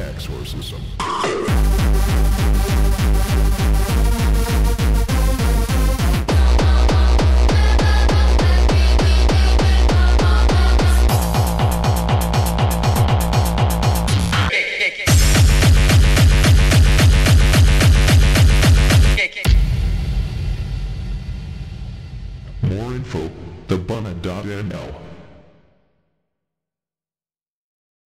exorcism. More info, thebunna.nl.